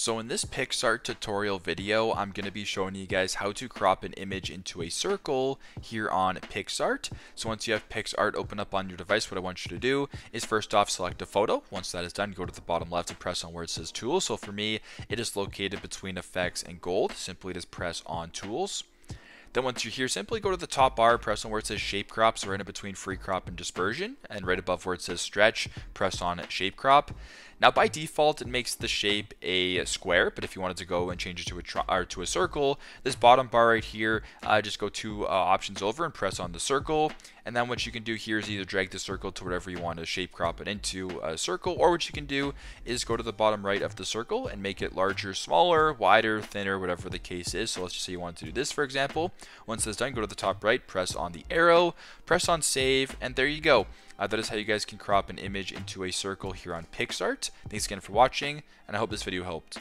So in this PicsArt tutorial video, I'm going to be showing you guys how to crop an image into a circle here on PicsArt. So once you have PicsArt open up on your device, what I want you to do is first off select a photo. Once that is done, go to the bottom left and press on where it says Tools. So for me, it is located between Effects and Gold. Simply just press on Tools. Then once you're here, simply go to the top bar, press on where it says Shape Crop, so right in between Free Crop and Dispersion, and right above where it says Stretch, press on Shape Crop. Now by default, it makes the shape a square, but if you wanted to go and change it to a or to a circle, this bottom bar right here, uh, just go two uh, options over and press on the circle. And then what you can do here is either drag the circle to whatever you want to shape crop it into a circle, or what you can do is go to the bottom right of the circle and make it larger, smaller, wider, thinner, whatever the case is. So let's just say you want to do this, for example. Once that's done, go to the top right, press on the arrow, press on save, and there you go. Uh, that is how you guys can crop an image into a circle here on PicsArt. Thanks again for watching, and I hope this video helped.